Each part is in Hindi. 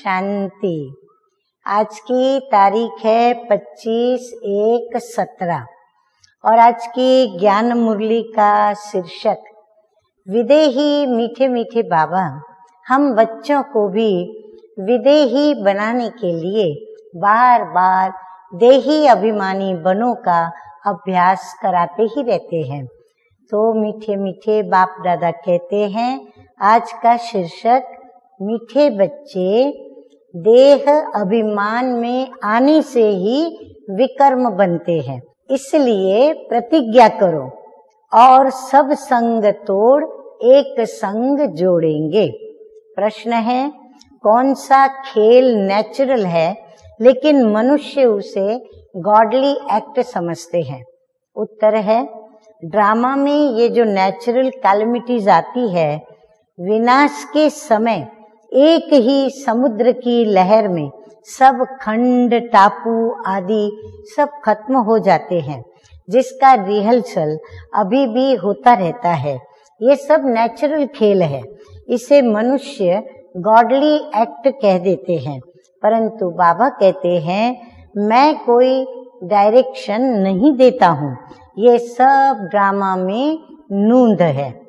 शांति। आज की तारीख है पच्चीस एक सत्रह। और आज की ज्ञान मुरली का शीर्षक, विदेही मीठे मीठे बाबा, हम बच्चों को भी विदेही बनाने के लिए बार बार देही अभिमानी बनों का अभ्यास कराते ही रहते हैं। तो मीठे मीठे बाप दादा कहते हैं, आज का शीर्षक, मीठे बच्चे देह अभिमान में आने से ही विकर्म बनते हैं। इसलिए प्रतिज्ञा करो और सब संग तोड़ एक संग जोड़ेंगे। प्रश्न है, कौन सा खेल नेचुरल है, लेकिन मनुष्य उसे गॉडली एक्ट समझते हैं? उत्तर है ड्रामा में ये जो नेचुरल कैलमिटीज आती है, विनाश के समय एक ही समुद्र की लहर में सब खंड, टापू आदि सब खत्म हो जाते हैं, जिसका रिहर्सल अभी भी होता रहता है। ये सब नेचुरल खेल है। इसे मनुष्य गॉडली एक्ट कह देते हैं। परंतु बाबा कहते हैं, मैं कोई डायरेक्शन नहीं देता हूँ। ये सब ड्रामा में नूंद है।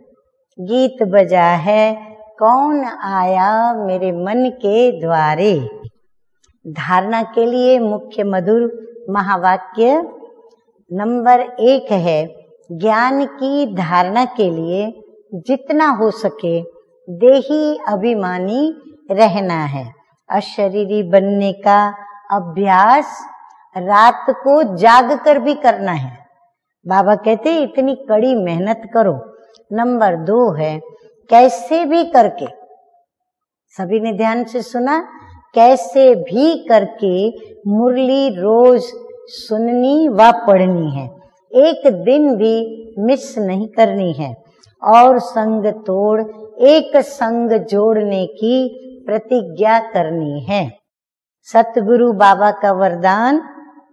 गीत बजा है कौन आया मेरे मन के द्वारे? धारणा के लिए मुख्य मधुर महावाक्य नंबर एक है, ज्ञान की धारणा के लिए जितना हो सके देही अभिमानी रहना है। अशरीरी बनने का अभ्यास रात को जाग कर भी करना है। बाबा कहते इतनी कड़ी मेहनत करो। नंबर दो है कैसे भी करके, सभी ने ध्यान से सुना, कैसे भी करके मुरली रोज सुननी व पढ़नी है। एक दिन भी मिस नहीं करनी है। और संग तोड़, एक संग जोड़ने की प्रतिज्ञा करनी है। सतगुरु बाबा का वरदान,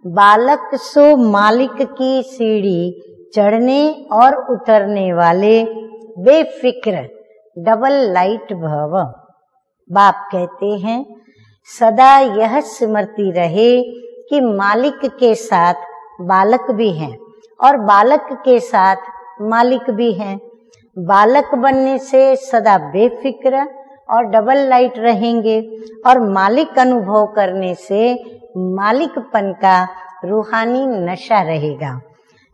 बालक सो मालिक की सीढ़ी, चढ़ने और उतरने वाले बेफिक्र डबल लाइट भव। बाप कहते हैं, सदा यह स्मृति रहे कि मालिक के साथ बालक भी हैं और बालक के साथ मालिक भी हैं। बालक बनने से सदा बेफिक्र और डबल लाइट रहेंगे और मालिक अनुभव करने से मालिकपन का रूहानी नशा रहेगा।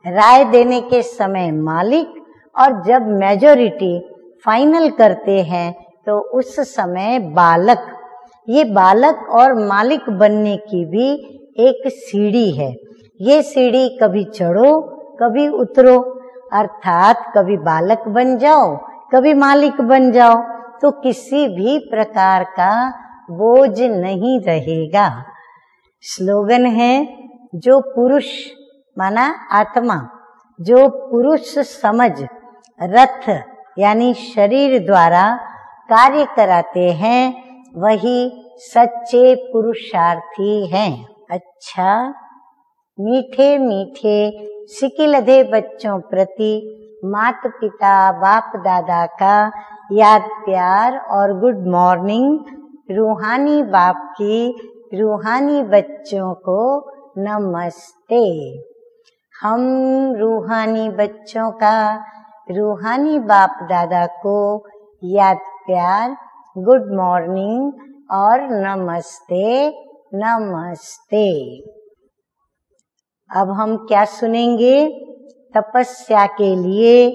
राय देने के समय मालिक और जब मेजोरिटी फाइनल करते हैं तो उस समय बालक, ये बालक और मालिक बनने की भी एक सीढ़ी है। ये सीढ़ी कभी चढ़ो, कभी उतरो, अर्थात कभी बालक बन जाओ, कभी मालिक बन जाओ तो किसी भी प्रकार का बोझ नहीं रहेगा। स्लोगन है, जो पुरुष, माना आत्मा, जो पुरुष समझ, रथ यानी शरीर द्वारा कार्य कराते हैं, वही सच्चे पुरुषार्थी हैं। अच्छा मीठे मीठे, सिकिलधे बच्चों प्रति मात पिता बाप दादा का याद प्यार और गुड मॉर्निंग, रूहानी बाप की रूहानी बच्चों को नमस्ते। हम रूहानी बच्चों का रूहानी बाप दादा को याद प्यार, गुड मॉर्निंग और नमस्ते नमस्ते। अब हम क्या सुनेंगे? तपस्या के लिए,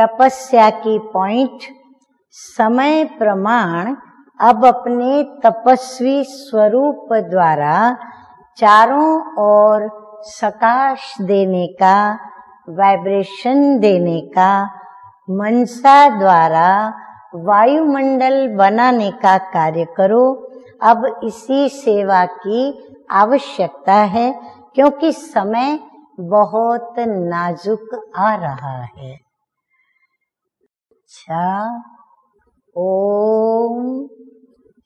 तपस्या की पॉइंट, समय प्रमाण। अब अपने तपस्वी स्वरूप द्वारा चारों ओर सकाश देने का वाइब्रेशन देने का, मनसा द्वारा वायुमंडल बनाने का कार्य करो। अब इसी सेवा की आवश्यकता है, क्योंकि समय बहुत नाजुक आ रहा है। अच्छा ओम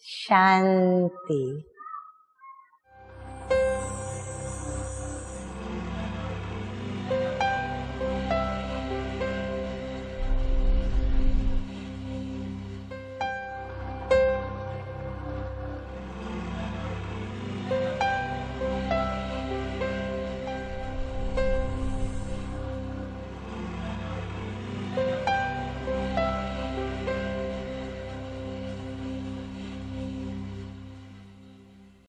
शांति।